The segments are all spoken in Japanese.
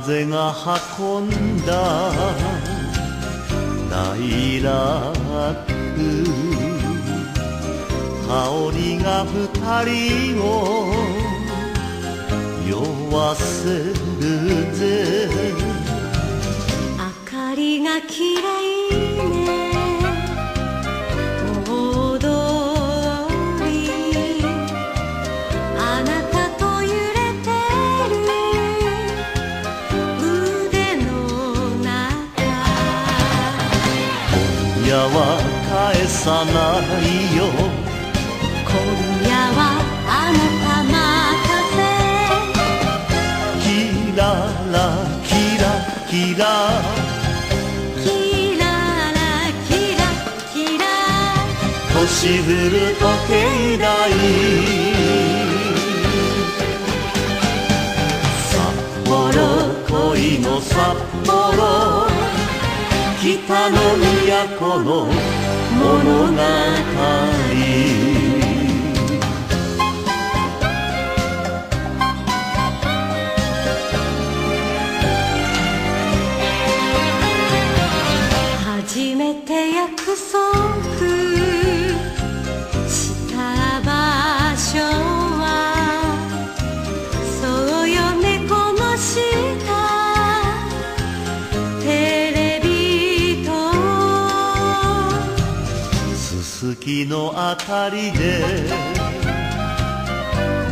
風が運んだ。大楽香りが二人を酔わせるぜ。明かりが嫌い返さないよ。今夜はあなた任せ。キララキラキラキララキラキラ星降る時計台札幌恋の札幌北の都の物語。初めて約束。すすきのあたりで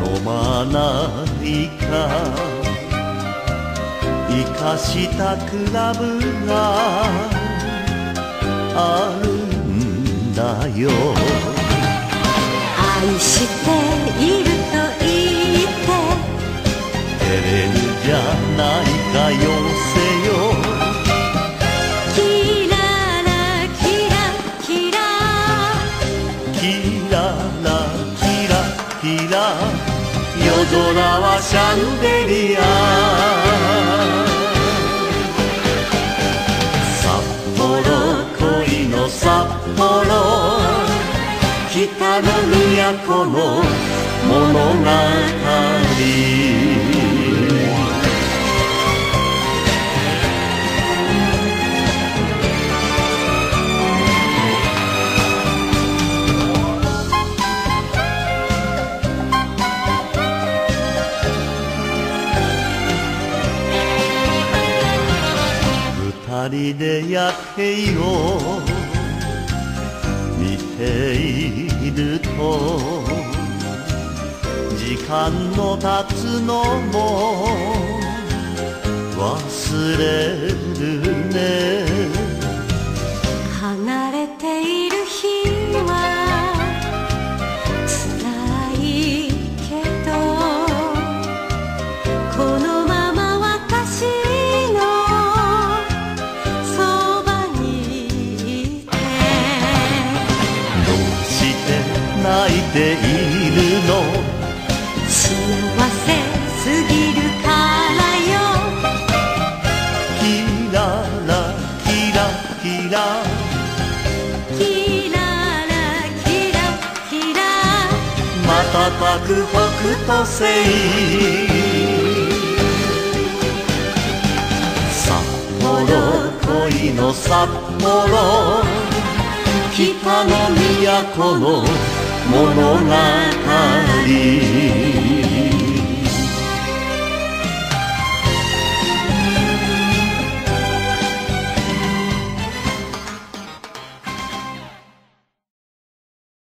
飲まないか生かしたクラブがあるんだよ。愛していると言って照れるじゃないかよ空はシャンデリア。札幌恋の札幌。北の都の物語。人で夜景を見ていると時間の経つのも忘れるね。幸せすぎるからよ。キララキラキラ。キララキラキラ。瞬く北斗星札幌恋の札幌。北の都の物語。